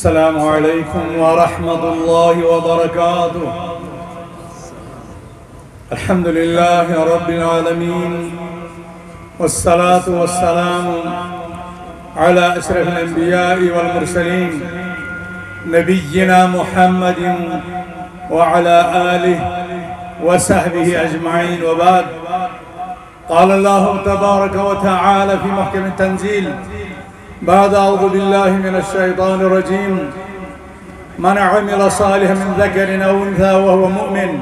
السلام عليكم ورحمة الله وبركاته. الحمد لله رب العالمين والصلاة والسلام على أشرف الأنبياء والمرسلين نبينا محمد وعلى آله وصحبه أجمعين. وبعد قال الله تبارك وتعالى في محكم التنزيل بعد أعوذ بالله من الشيطان الرجيم. من عمل صالحا من ذكر أو أنثى وهو مؤمن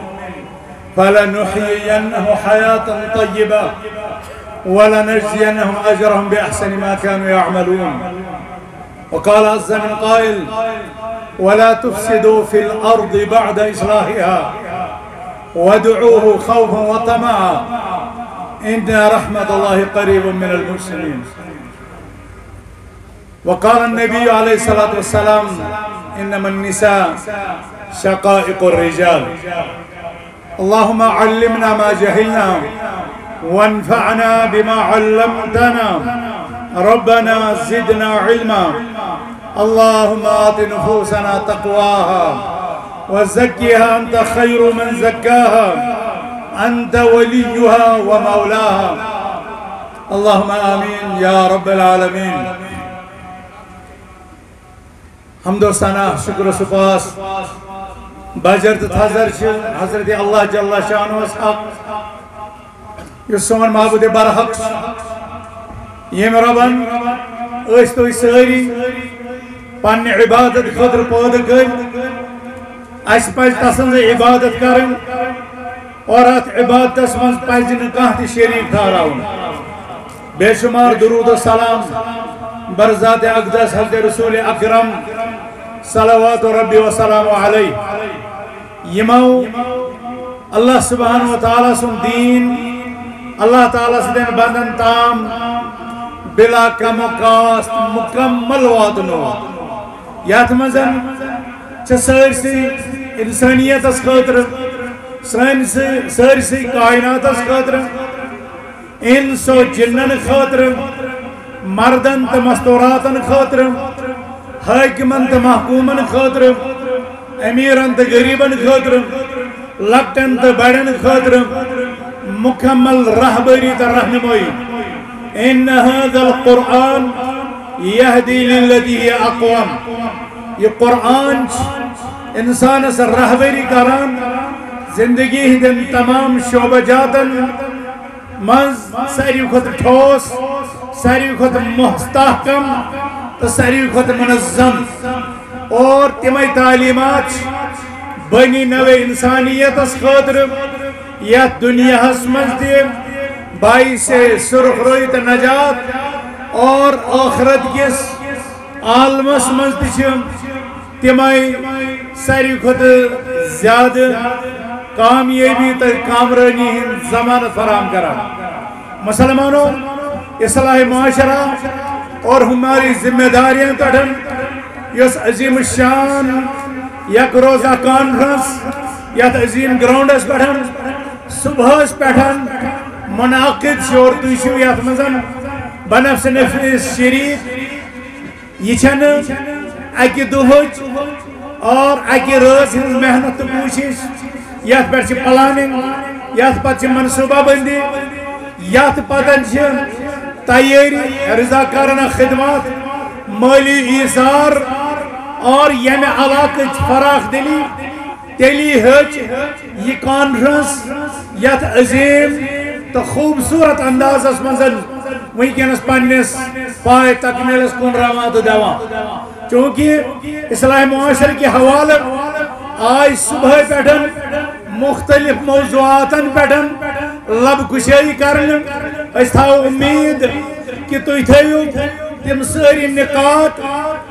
فلنحيينه حياة طيبة ولنجزينهم أجرهم بأحسن ما كانوا يعملون. وقال عز من قائل ولا تفسدوا في الأرض بعد إصلاحها وادعوه خوفا وطمعا إن رحمة الله قريب من المحسنين. وقال النبي عليه الصلاة والسلام إنما النساء شقائق الرجال. اللهم علمنا ما جهلنا وانفعنا بما علمتنا. ربنا زدنا علما. اللهم آت نفوسنا تقواها وزكها أنت خير من زكاها. أنت وليها ومولاها. اللهم آمين يا رب العالمين. حمد و ثنا شکر و سپاس بجر تو تھزر حضرت اللہ جل شانہ حق یہ سون محبود برحق یم ربن اس تو ساری پن عبادت خطر پود کر اس پز تسن عبادت کرن اور ات عبادت من پز نہ تہ شریک ٹھہراؤن بے شمار درود و سلام برزات اقدس حضرت رسول اکرم صلوات ربی و سلام علی. یمو اللہ سبحانہ و تعالی سن دین، اللہ تعالی سدین بندن تام، بلا کم کاست، مکمل واتنو یات مزن، چھ سرسی انسانیت اس خاطر سرسی کائنات اس خاطر، انس و جنن خاطر، مردن تو مستوراتن خاطر حاکمن تو محکومن خاطر امیرن تو غریبن خاطر لکٹن تو بڑن خاطر مکمل رہبری تو رہنمائی۔ ان هذا القرآن يهدي للذي هي اقوام۔ یہ قرآن انسان سے رہبری کران، زندگی ہندن تمام شعبہ جاتن، مز ساری خود ٹھوس، ساری خود مستحکم تو ساری خود منظم اور تمہیں تعلیمات بنی نوے انسانیت اس خاطر یا دنیا ہسمز بائی سے سرخ رویت نجات اور آخرت کس عالمس مز تشم تمہیں ساری خود زیادہ کامیابی تو کامرانی ہند زمان فراہم کرا مسلمانوں اصلاح معاشرہ اور ہماری ذمہ داریاں کٹن یس عظیم الشان، یک روزہ کانفرنس یت عظیم گراؤنڈس پٹھن صبحس پٹھن منعقد شور تیشو یت مزن۔ بنفس نفس شریف، یہ چھن۔ اکی دہج اور اکی روز ہنز محنت کوشش۔ یت پر پلاننگ یت پر منصوبہ بندی۔ یت پتن تیاری رضاکارانہ خدمات، مالی ایثار اور یم علاقہ فراخ دلی تیلی ہچ یہ کانفرنس، یت عظیم تو خوبصورت انداز اس منزل ونکس پنس پائے تکمیلس کن روان تو دوان چونکہ اصلاح معاشر کے حوالہ آج صبح پیٹھن مختلف موضوعاتن پیٹھن لب کشائی کرن۔ اس تھاو امید کہ تو تھیو تم ساری نکات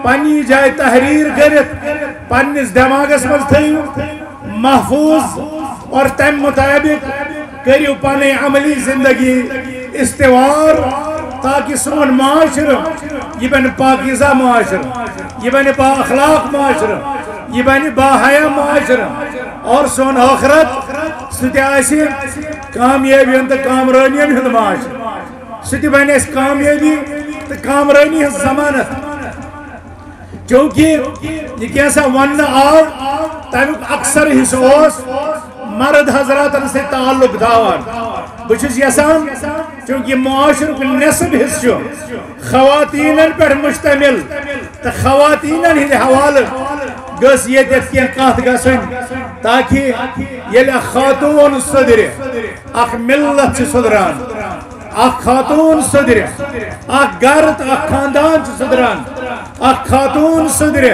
پنی جائے تحریر کرت پنس دماغس مز تھیو محفوظ اور تم مطابق کریو پانے عملی زندگی۔ استوار تاکہ سون معاشر یہ بن پاکیزہ معاشر یہ بن با اخلاق معاشر یہ بن با حیا معاشر اور سون آخرت ستی کامیابی ہند کامرانی ہند معاشر ستی بن اس کامیابی تو کامرانی ہند زمانت۔ چونکہ یہ کیسا ون آو تمیک اکثر حصہ مرد حضرات سے تعلق داوان۔ بچس یسان چونکہ معاشر نصب حصہ خواتین پر مشتمل تو خواتین ہند حوالہ گس یہ کت گسن تاکہ یل خاتون صدر اخ ملت صدران۔ اخ خاتون صدر اخ گر تو اخ خاندان صدران اخ خاتون صدر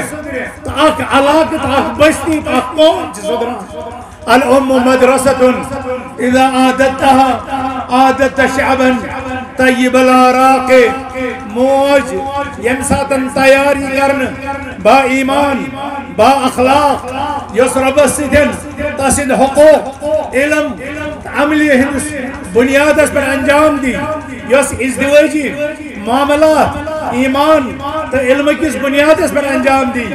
اخ علاقہ اخ بستی اخ قوم صدران الأم مدرسة إذا آدتها، آدت شعبا طيب الآراق، موج يمساتن تياري کرن، با ایمان، با اخلاق يسرب السدن تسد حقوق، علم، عملی ہندس بنیاد اس پر انجام دی۔ یس ازدواجی، معاملات، ایمان تو علم کس بنیاد اس پر انجام دی؟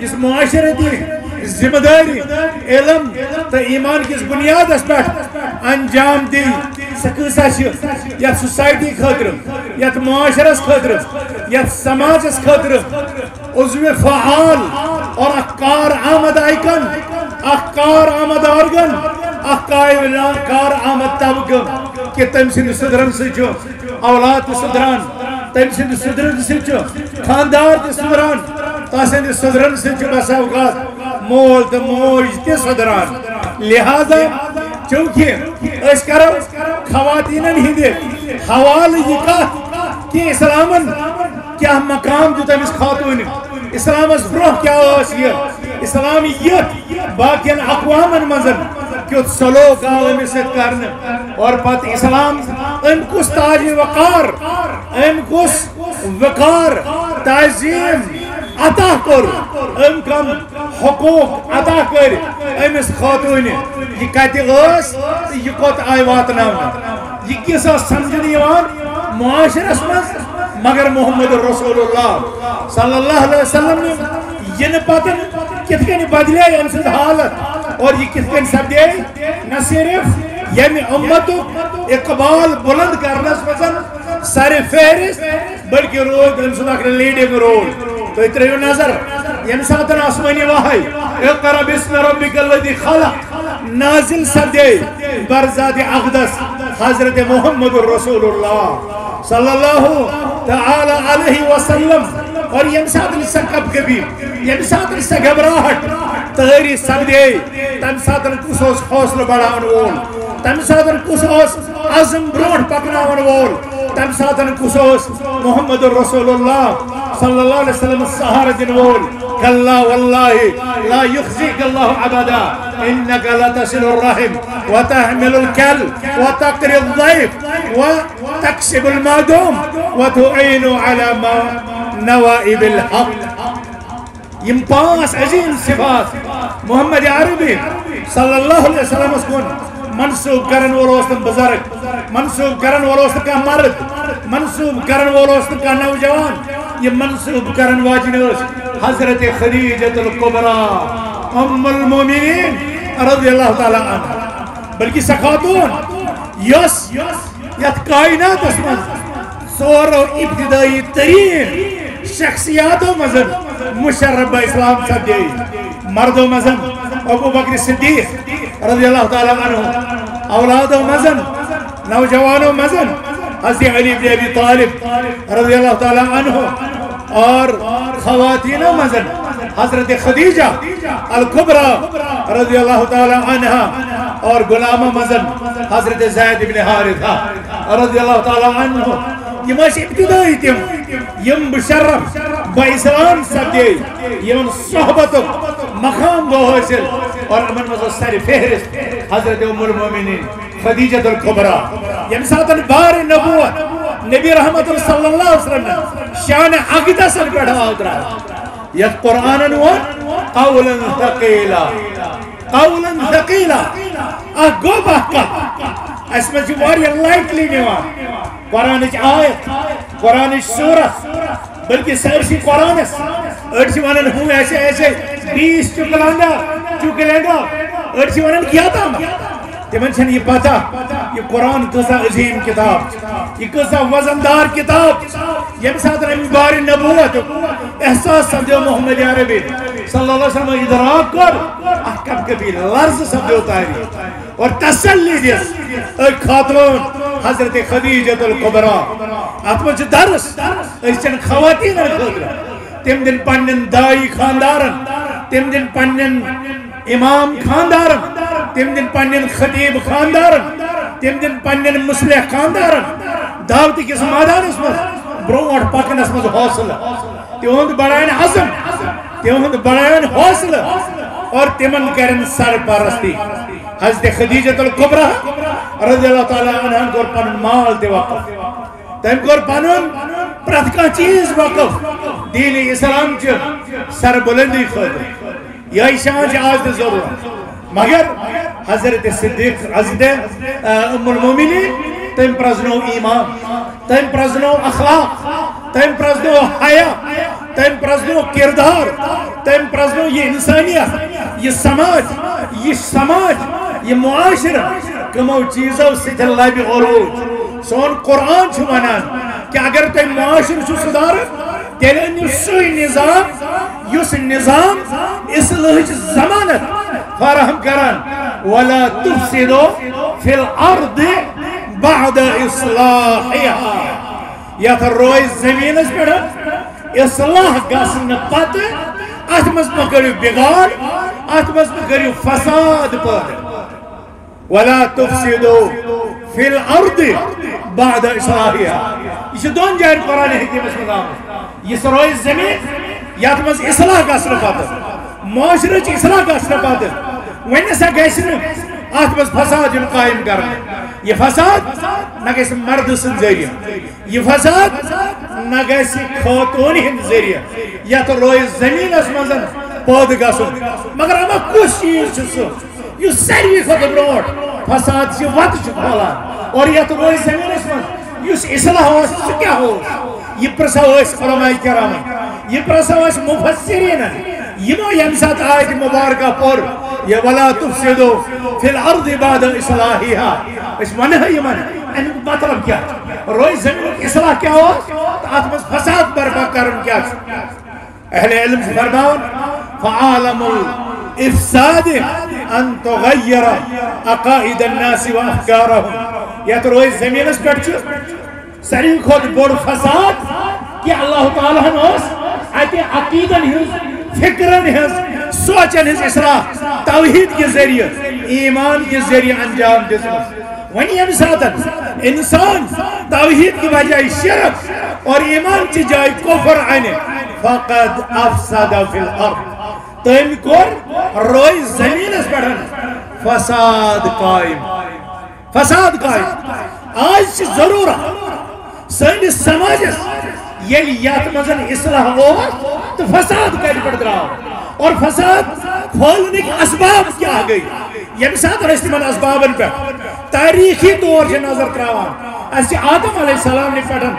اس معاشرتی ذمہ داری علم تو ایمان کس بنیاد اس پر انجام دی؟ سکسا یا سوسائٹی خاطر یا معاشرس خاطر یا سماجس خاطر عضو فعال، اور اکار آمد آئکن اکار آمد آرگن اکار آمد طبق کہ تم سن صدرن سے جو، اولاد صدران تم سن صدرن سے جو خاندار صدران تاسند صدرن سے جو بس اوقات، مول تو موج تہ صدران۔ لہذا چونکہ اس کرو خواتین ہند حوال یہ کت کہ اسلام کیا مقام دیت امس خاتون، اسلام برو کیا یہ، اسلام یہ باقی اقوام مزن۔ کیت سلوک آو امس کرن؟ اور پت اسلام ام کس تاج وقار ام کس وقار، تعظیم عطا کر ام کم حقوق عطا کر امس خاتون یہ کت یہ کت آئی واتن یہ کس سمجھن معاشرس مز مگر محمد رسول اللہ صلی اللہ علیہ وسلم نے یہ پتن کت بدلے ام سند حالت۔ اور یہ کت کن سپدے نہ صرف یعنی امت اقبال بلند کرنس مزن سر فہرست، بلکہ روز ام سند لیڈنگ رول تو ترو نظر یعنی یم سات آسمانی واحی اقرا بسم ربک الذی خلق۔ نازل سدے برزاد اقدس، حضرت محمد رسول اللہ۔ صلی اللہ تعالی علیہ وسلم اور یم سات کب کبھی، یم سات سے تغیری تہری سبدے تم سات کس حوصلہ بڑھاون وول تم سات کس عزم برونٹ پکناون وول تم سات کس محمد رسول اللہ صلى الله عليه وسلم السهارة دنول كلا والله لا يخزيك الله أبدا. إنك لا تصل الرحم وتحمل الكل وتقري الضيف وتكسب المادوم وتعين على ما نوائب الحق يمباس عزيز صفات محمد عربي صلى الله عليه وسلم اسكن منصوب کرن وول اوس بزرگ منصوب کرن وول اوس مرد منصوب کرن وول اوس نوجوان یہ منصوب کرن واجن حضرت خدیجت القبرا، ام المومنین رضی اللہ تعالی عنہ۔ بلکہ سخاتون، یس، یت کائنات اسمن سورو ابتدائی ترین شخصیاتوں مزن مشرب اسلام سب مردوں مزن ابو بکر صدیق رضی اللہ تعالی عنہ۔ اولادوں مزن نوجوانوں مزن حضرت علی بن ابی طالب رضی اللہ تعالی عنہ۔ اور خواتین مزن، حضرت خدیجہ القبرہ رضی اللہ تعالی عنہ اور غلام مزن، حضرت زید بن حارثہ رضی اللہ تعالی عنہ۔ یہ مش ابتدائی تم یم بشرف، با اسلام سبدے یم صحبت، مقام گو حاصل۔ اور امن مزو سر فہرست، حضرت ام المومنین خدیجہ القبرہ یم ساتن بار نبوت نبی رحمت صلی اللہ علیہ وسلم شان عقیدہ سر پڑھا اترا یک قرآن نو قولا ثقیلا۔ قولا ثقیلا۔ اہ گو بحقا اس میں جو واری لائٹلی نیوان قرآن اچ آیت، قرآن اچ سورت۔ بلکہ سرسی قرآن اس ارچی ونن ہوں ایسے ایسے۔ بیس چکلانگا چکلانگا۔ ارچی ونن کیا تھا؟ جی تمن چھن یہ پتا۔ یہ قرآن کسا عظیم کتاب، یہ کسا وزندار کتاب یم ساتھ رمی بار نبوت، احساس سمجھو محمد عربی، صلی اللہ علیہ وسلم ادراک کر کب کبھی لرز سمجھو تاری اور تسلی دیس اے خاتون حضرت خدیجت القبرا اتمچ درس ایسن خواتین خدر تم دن پنن دائی خاندارن، تم دن پنن امام خاندارن، تم دن پنن خطیب خاندارن تم دن پنن مسلح خاندارن، دعوتی کس مادانس مز برونٹ پکنس مز حوصلہ، تہند بڑھائن عزم، تہند بڑھائن حوصلہ، اور تمن کرن سرپرستی۔ حضرت خدیجت القبرہ رضی اللہ تعالی عنہ کور پنن مال تہ وقف۔ تم کور پنن پرت کان چیز وقف۔ دین اسلام چ سر بلندی خاطر یہ شان آج ضرورت۔ مگر حضرت صدیق حضرت ام المومنین، تم پرزنو ایمان، تم پرزنو اخلاق، تم پرزنو حیا، تم پرزنو کردار، تم پرزنو یہ انسانیت، یہ سماج یہ سماج، یہ معاشرہ کمو چیزوں سے لبِ عروج سون قرآن چھو ونان کہ اگر تم معاشر چھو صدار تیلے انیو سوئی نظام یس نظام اصلاح زمانت فراہم کران ولا تفسدو فی الارض بعد اصلاحها یت روی زمین اس پر اصلاح گسن پت ات مز کرو بگاڑ ات مز کرو فساد پت ولا تفسدو فی الارض بعد اصلاحها یہ دون جائن قرآن حکیم اس مقام یہ روی زمین یت مز اصلاح کا گسن پت معاشرہ چی اصلاح گسن پت ون سا گھن ات مز فساد قائم کر یہ فساد نہ گھس مرد سن ذریعہ یہ فساد نہ گھس خوتون ہند ذریعہ یا تو روئے زمین اس مزن پود گسن مگر اما کس چیز سو. یہ ساروی کھت بروٹ فساد سے وت کھولان اور یا تو روئے زمین اس مز اس اصلاح ہو کیا ہو؟ یہ پرسا ہو علماء کرام۔ یہ پرسا ہو مفسرین۔ یمو یم سات آیت مبارکہ پر۔ یہ ولا تفسدو فی الارض بعد اصلاحیها اس منہ ہے یہ منہ ان مطلب کیا؟ روئی زمین اصلاح کیا ہو؟ تو فساد برپا کرن کیا؟ اہل علم سے فرماؤن، فعالم الافساد۔ ان تغیر اقائد الناس و افکارهم یا تو روئی زمین اس پر چھو سری خود بڑ فساد؟ کہ اللہ تعالیٰ ہنوس آتے عقیدن ہنوس فکرن ہز سوچن ہز اصلاح توحید کے ذریعے، ایمان کے ذریعے انجام دسمس ونی یم ساتن، انسان توحید کی وجہ شرک اور ایمان کی جائے کفر آنے فقد افسد فی الارض. تم کور روئی زمین اس پڑھن فساد قائم۔ فساد قائم۔ آج چی ضرورت سنس سماجس یل یات مزن اصلاح ہو، تو فساد کر پڑ رہا اور فساد کھولنے کے اسباب کیا گئی یم یعنی سات رستی من اسبابن پہ تاریخی طور سے نظر تراوان ایسے آدم علیہ السلام نے پڑھن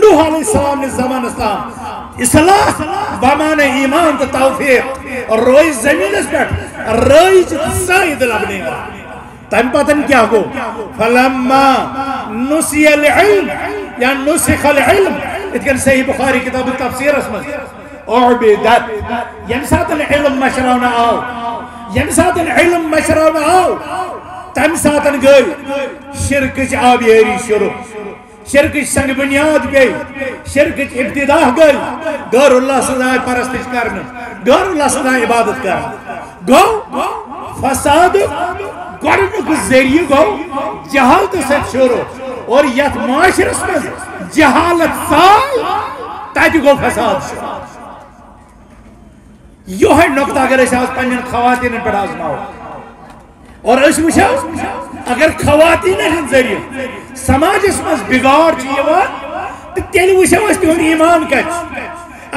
نوح علیہ السلام نے زمان اسلام۔ اصلاح بمان ایمان تو توفیق، اور روئی زمین اس پہ روئی سائد لبنے گا۔ تم پتن کیا گو فلما نسی العلم، یا نسخ العلم اتکن صحیح بخاری کتاب التفسیر اسمت اعبدت یعنی یم سات العلم مشرانا آو یم یعنی سات العلم مشرانا آو تم ساتن گئی شرکچ آبیری شروع۔ شرکچ سنگ بنیاد گئی شرکچ ابتداء گئی۔ گور اللہ صدای پرستش کرنا گور اللہ صدای عبادت کرنا گو، فساد گرنک ذریعہ گو، جہالت سے شروع۔ اور یت معاشرس میں جہالت سال تت گو فساد یہ نقطہ اگر اس آج پنجن خواتین پر آزماؤ۔ اور اس وچھو اگر خواتین ہن ذریعہ سماج اس مز بگاڑ تو تیل وچھو اس تیون ایمان کچ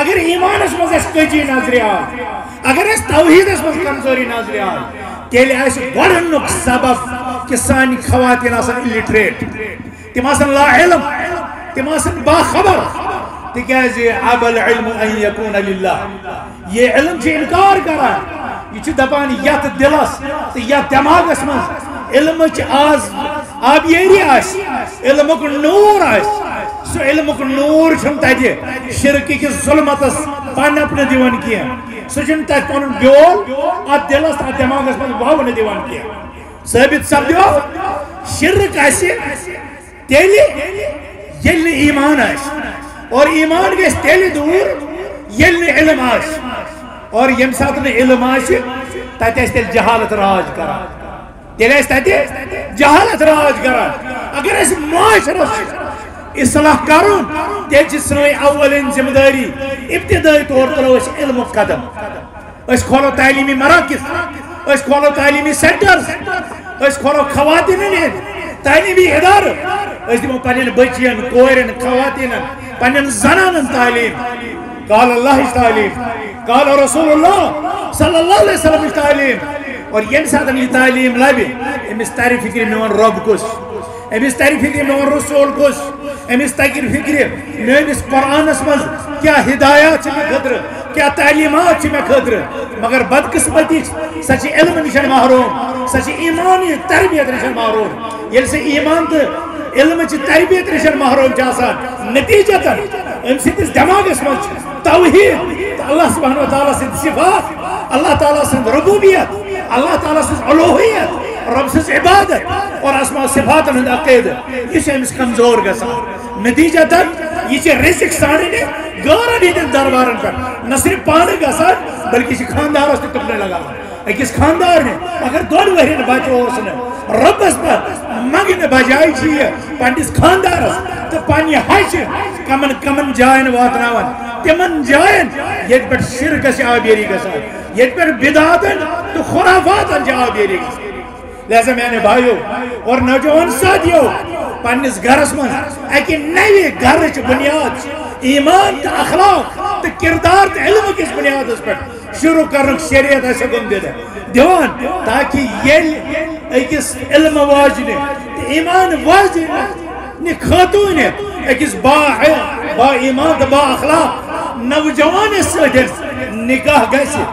اگر ایمان اس مز اس کجی نظری آئی اگر اس توحید اس مز کمزوری نظری آئی تیل اس گۄڈنیُک سبب کہ سانی خواتین آسان الٹریٹ تم آسان لا علم، تم آسان باخبر۔ تکیاز جی، اب العلم ان یکون للہ۔ یہ علم چھ انکار کران یہ چھ دپان یت دلس تو یت دماغس من علم آز آبیری آس علمک نور آس سو علم نور چھن تجھے شرکی کی ظلمتس پان اپنے دیوان کیا سو چھن تجھے پانن بیول آت دلس آت دماغس من بھاو نے دیوان کیا ثابت سب دیو، شرک ایسے، تیلی، یل ایمان آش اور ایمان گیس تیلی دور، یل علم آش اور یم ساتھ نے علم آش تاتے اس تیل جہالت راج کرا۔ تیل اس تاتے جہالت راج کرا۔ اگر اس معاشرہ اصلاح کرن تیل چھ سنوی اولین ذمہ داری ابتدائی طور تلو اس علم قدم۔ اس کھولو تعلیمی مراکز، اس کھولو تعلیمی سینٹرز، اس کھولو خواتین تعلیمی ادار اس دمو پنین بچین کورن خواتین پنین زنان تعلیم۔ قال اللہ تعلیم، قال رسول اللہ صلی اللہ علیہ وسلم تعلیم۔ اور یم ساتھ یہ تعلیم لبی امس تاری فکر میون رب کس امس تاری فکر میون رسول کس امس تاری فکر میونس قرآنس مز کیا ہدایات میں خطر کیا تعلیمات میں خطر مگر بدقسمتی سچ علم نشان محروم سچ ایمانی تربیت نشان محروم، یل سے ایمان تو علم چی تربیت نشان محروم چاسان نتیجتا ام سیتس دماغس مز توحید، اللہ سبحانہ و تعالیٰ سے صفات، اللہ تعالیٰ سے ربوبیت اللہ تعالیٰ سے الوحیت رب سے عبادت اور اسماء صفات ہند عقید یہ سے امس کمزور گسا نتیجہ تک یہ سے رزق ساڑے نے گارا دیدن دربارن پر نہ صرف پانے گسا بلکہ اسی خاندار اس ٹکنے لگا۔ اکس خاندار نے، اگر دون ورین بچو اور سنے، رب اس پر مگن بجائی چیئے پانڈس خاندار اس، تو پانی حج کمن کمن جائن واتناون۔ تمن جائن یہ پر شرک سے آبیری گسا یہ پر بدعاتن تو خرافاتن جا آبیری گسا لہذا میں نے بھائیو اور نوجوان ساتھیو، پنس گھرس من، اکی نوی گھر بنیاد، ایمان تو اخلاق تو کردار تو علم کس بنیاد اس پر شروع کرن شریعت ایسے گم دے دیوان، تاکہ یہ اکس علم واجنے ایمان واجنے نی خاتون اکس با با ایمان تو با اخلاق۔ نوجوان سٹھن نکاح گسی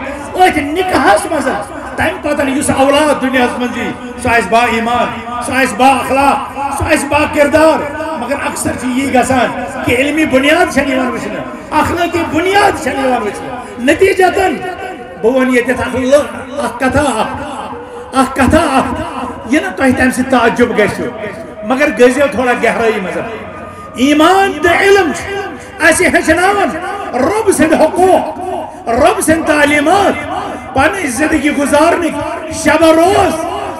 ات جی، نکاحس مز تم پتہ اس اولاد، دنیا من جی۔ سہ با ایمان سہ با اخلاق سہ با کردار۔ مگر اکثر چھ یہ گسان کہ علمی بنیاد چھن یوان اخلاقی بنیاد چھن یوان وچھن نتیجتن بون یہ تھا، اللہ، اخ کتھا اخ۔ کتھا یہ نہ تہ تم سے تعجب گژھو مگر گزیو تھوڑا گہرائی مذہب ایمان تو علم اسی ہچناون، رب سند حقوق، رب سند تعلیمات۔ پانی زندگی گزارنے شب روز،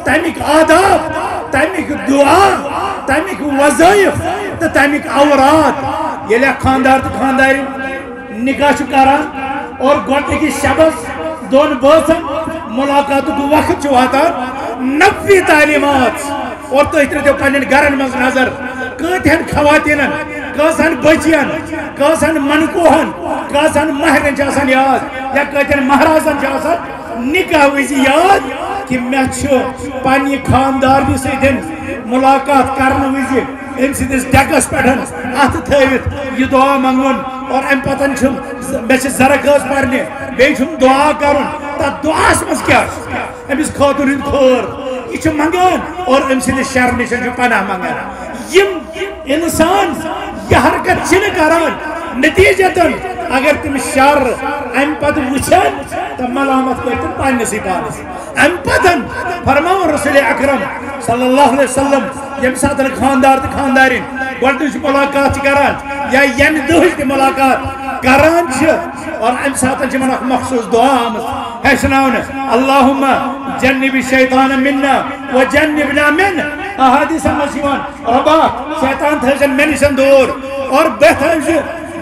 تمیک آداب، تمیک دعا، تمیک وظائف، تو تمیک اورات یہ خاندار تو خاندار نکاح کران اور گوٹے کی شبس دون بوسن ملاقات کو وقت واتان نفی تعلیمات۔ اور تو اتنے جو گرن مز نظر۔ کتن خواتین کسن بچین کسن منکوہن کسن مہرن چاسن یاد، یا کتن مہرازن چاسن نکاح وزی یاد کہ میں چھو پانی خاندار بھی سیدن ملاقات کرن وزی ام سیدس ڈیکس پیٹھن ات تھوت یہ دعا منگون اور ام پتن چھم میں چھ زرکاز پرنے بے چھم دعا کرن تا دعا مز کیا؟ امس خاتون ہند خور، یہ منگان اور ام سند شر نش پناہ منگان یم انسان یہ حرکت کران نتیجتن اگر تم شر، ام پت وچھن تو ملامت کر، تم پانی پانسی پانس ام پتن فرماؤ رسول اکرم صلی اللہ علیہ وسلم، یم ساتھ خاندار تو خاندارین گوڑ ملاقات کران، یا یم دوش دہج ملاقات کران اور ام ساتن چمن اخ مخصوص دعا آمد ہشناون اللہم جنب شیطان منا و جنبنا من احادیث مسیوان ربا، شیطان تھزن میں نشن دور. اور بہتر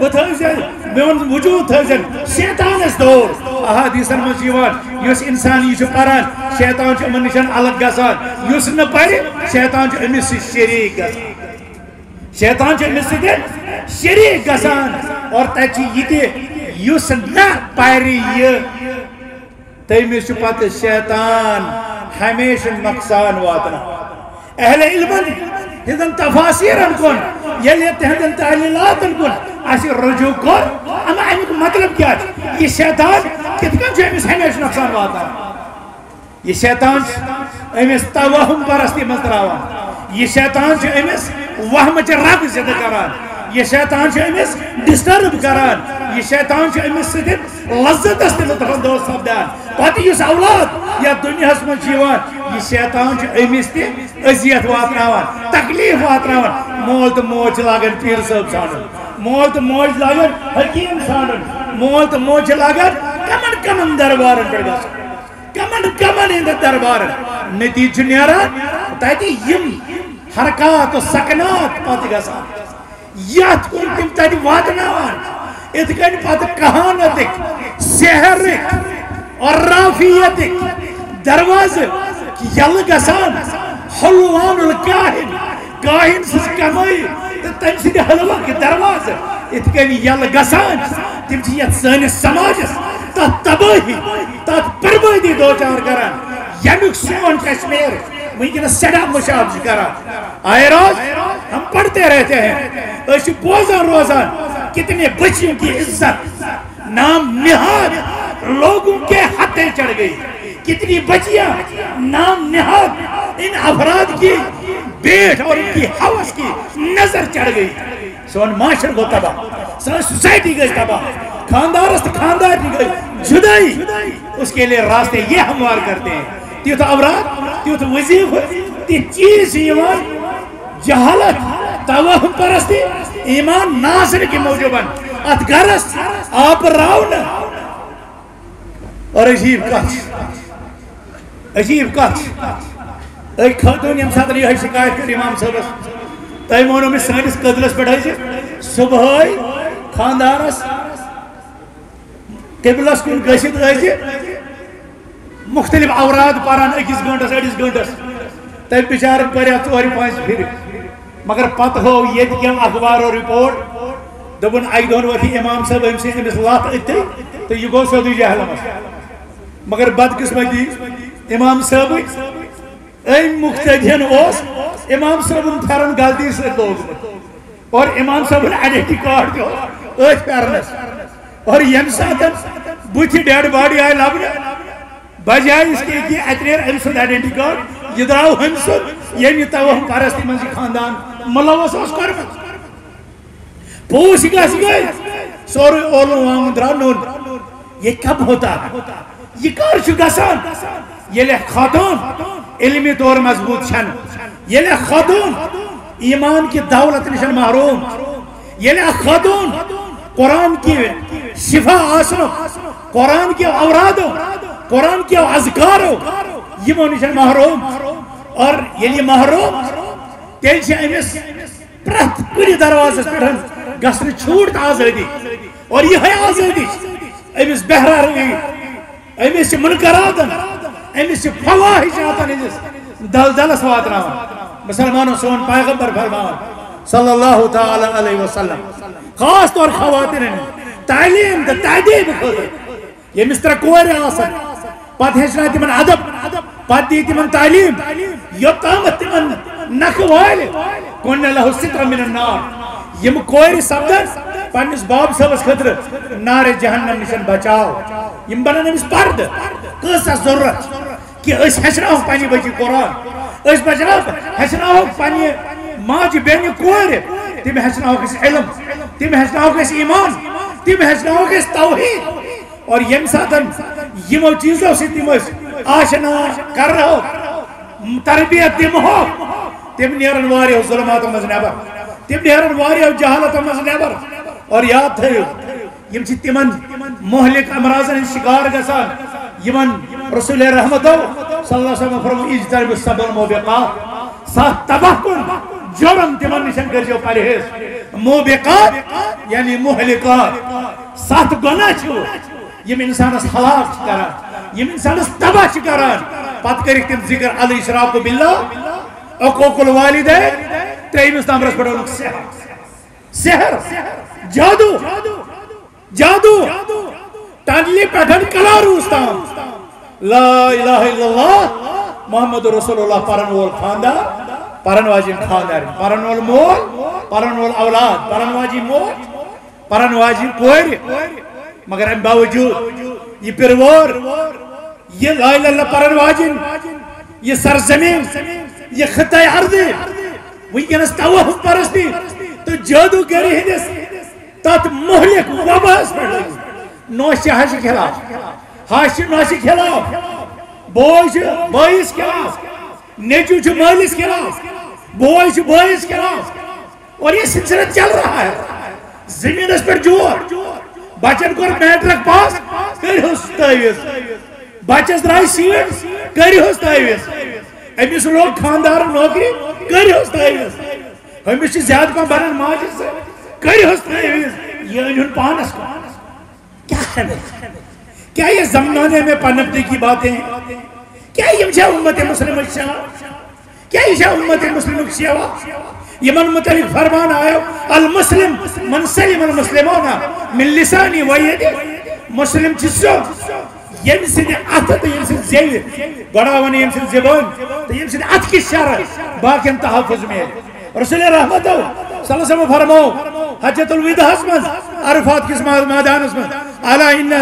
بتھزن میون وجود تھزن. شیطان اس دور. احادیث مسیوان یس انسان یہ پران شیطان چھ من الگ گسان یس نہ پر شیطان چھ امس شریک گسان شیطان چھ امس شریک گسان اور تچی جی یہ یس نہ پاری یہ تیمیس پتہ شیطان ہمیشہ نقصان واتنا۔ اہل علم ہدن تفاصیرن کن یلی تہدن تعلیلاتن کن۔ اسی رجوع کن اما امیک مطلب کیا ہے یہ شیطان کتکن جو امیس ہمیشہ نقصان واتنا۔ یہ شیطان امیس توہم پرستی مزدراوان یہ شیطان جو امیس وہم چھ رب زدہ کران۔ یہ شیطان چھ امس ڈسٹرب کران۔ یہ شیطان چھ امس سے لذت است لطف اندوز سپدان۔ پتہ اس اولاد یا دنیا من چیوان یہ شیطان چھ امس تہ اذیت واتناوان، تکلیف واتناوان۔ مول تو موج لاگن پیر صاحب سانن۔ مول تو موج لاگن حکیم سانن۔ مول تو موج لاگن کمن کمن دربارن پر گژھن۔ کمن کمن ہند دربار نتیجہ نیران، تتہ یم حرکات و سکنات پتہ گژھان۔ یت کن تم تت واتناوان ات کن پتہ کہانتک، سحرک اور رافیتک۔ دروازہ یل گژھان حلوان الکاہن۔ کاہن سز کمائی تم سند حلوہ کے دروازہ۔ ات کن یل گژھان تم چھ یت سانس سماجس، تت تباہی، تت بربادی دوچار کران یمیک سون کشمیر ونکس سڑا مشاب کران آئے روز ہم پڑھتے رہتے ہیں۔ اس بوزان روزان کتنے بچیوں کی عزت۔ نام نہاد لوگوں کے ہاتھیں چڑھ گئی۔ کتنی بچیاں نام نہاد ان افراد کی بیٹھ اور ان کی حوث کی نظر چڑھ گئی۔ سون معاشر کو تباہ، سون سوسائٹی گئی تباہ۔ خاندار است خاندار کی گئی، جدائی۔ اس کے لیے راستے یہ ہموار کرتے ہیں۔ تیوتا افراد تیوتا وزیف تی چیز ایمان جہالت توہم پرستی، ایمان ناظر کی موجوباً۔ ات گرس آپ راؤن۔ اور عجیب کچھ عجیب کچھ ایک خاتون یم ساتھ یہ شکایت کر امام صاحب۔ تائی مونو میں سانس قدلس پڑھائی سے۔ صبح خاندارس قبلس کن گشت گئی مختلف اوراد پاران اکس گھنٹس اڑس گھنٹس تم بچار پڑھا ژور پانچ پھر۔ مگر پتہ ہو یہ کم اخبار و رپورٹ؟ دپن اکہ دۄہن وتھی امام صٲب أمۍ سٕنٛز أمِس لَتھ أتھی تہٕ یہِ گوٚو سیوٚدُے جہلمس۔ مگر بدقسمتی، امام صٲبٕکۍ أمۍ مُختدین اوس امام صٲبُن پھٮ۪رن غلطی سۭتۍ لوگمُت۔ اور امام صٲبُن آیڈنٹی کارڈ تہِ اوس أتھۍ اور ییٚمہِ ساتہٕ بُتھِ ڈیڈ باڈی آیہِ لبنہٕ بجائے اس کے کہ اتنیر أمۍ سُنٛد کارڈ یہ درٛاو ہُمہِ سُنٛد ییٚمہِ توہم پرستی منٛز یہِ خاندان، ملوث اوس کوٚرمُت پوش گس گئی سورے اولو وام درا نون یہ کب ہوتا؟ ہے یہ کار چھ گسان یہ خاتون، علمی طور مضبوط چھن یہ خاتون، ایمان کی دولت نشن محروم۔ یہ خاتون، قرآن کی شفا آسنو قرآن کی اورادو قرآن کی اذکارو۔ یہ نشن محروم اور یہ محروم تیل چھ امس پرت کری دروازہ پٹھن گسن چھوٹ آزادی اور یہ ہے آزادی امس بہرا روی امس منکراتن امس فواہشاتن امس دل دلس واتناوان مسلمانوں سون پیغمبر فرمان صلی اللہ تعالی علیہ وسلم خاص طور خواتین تعلیم دا تعدیب خود یہ مستر کوئر آسن پت ہیچنا تمن ادب پت دی تمن تعلیم یوتامت تمن نخ وائل کن لہو ستر من النار یم کوئر سبدن پنس باب صاحبس خطر نار جہنم نشن بچاو یم بنن امس پرد کسا ضرورت کہ اس ہچنا ہو پانی بچی قرآن اس بچنا ہچنا ہو پانی ماج بین کوئر تم ہچنا ہو کس علم تم ہچنا ہو کس ایمان تم ہچنا ہو کس توحید اور یم ساتن یمو چیزوں سے تم آشنا کر رہو تربیت دم ہو۔ تم نیرن واریو ظلماتوں مز نبر تم نیرن واریو جہالت مز نبر اور یاد تھیو یم چھ تمن مہلک امراضن شکار گسان۔ یمن رسول رحمتو صلی اللہ علیہ وسلم فرمو اجترب السبل موبقات ساتھ تباہ کن جرم تمن نشن کر جو پرہیز۔ موبقات یعنی مہلکات۔ ساتھ گناہ چھو۔ یم انسان اس خلاف کران یم انسان اس تباہ کران پت کرک تم ذکر علی شراف باللہ اقوق الوالدین تریمس نمبرس پہ اونک سحر سحر جادو جادو تنلی پٹھن کلاروس تام لا الہ الا اللہ محمد رسول اللہ پرن وول خاندار پرن واجی خاندار پرن وول مول پرن وول اولاد پرن واجی مول پرن واجی کوئر مگر ام باوجود یہ پروور یہ لا الہ اللہ پرن واجن یہ سرزمین، یہ خطہ عرضی ونکس یعنی توہم پرستی، تو جادوگری ہندس تات مہلک وباس پر نوشی ہاشی خلاف ہاشی نوشی خلاف بوئی بائیس خلاف، نیچو چھ مالس خلاف بوئی بائیس خلاف، اور یہ سلسلہ چل رہا ہے۔ زمین اس پر جوار بچن کور میٹرک پاس کر ہوس تاویز بچس درائی سیٹ کر ہوس تاویز امس لوگ خاندار نوکری کر ہوس تاویز امس زیادہ کم بنان ماجد سے کر ہوس تاویز یہ انہوں پانس کو۔ کیا ہے کیا یہ زمانے میں پنپنے کی باتیں کیا یہ شاہ امت مسلم شاہ کیا یہ شاہ امت مسلم شاہ یہ من متعلق فرمان آئے المسلم من سلم المسلمون من لسانی ویدی، مسلم چسو یم سید اتھ تو یم سید زیو گڑاون یم سید زبان تو یم سید اتھ کی شر باقی تحفظ میں رسول رحمت صلی اللہ علیہ وسلم فرمو حجت الوداع من عرفات کس میدان اس میں الا ان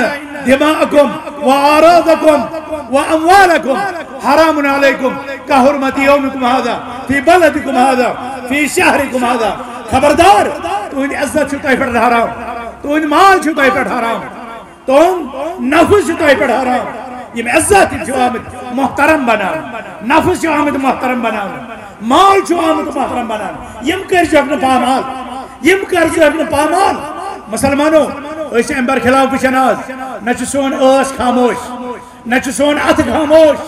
دماءكم واراضكم واموالكم حرام عليكم كحرمه يومكم هذا، في بلدكم هذا، في شهركم هذا۔ خبردار تو ان عزت چھو تہ پہ حرام تو ان مال چھو تہ پہ حرام۔ تو نفس چھو تہ پہ حرام یم عزت چھو آمد محترم بنا نفس چھو آمد محترم بنا مال چھو آمد محترم بنا یم کر جو اپنے پامال۔ یم کر جو اپنے پامال۔ مسلمانوں اس امبر خلاف بچن آز نہ سون اس خاموش۔ نہ سون ات خاموش۔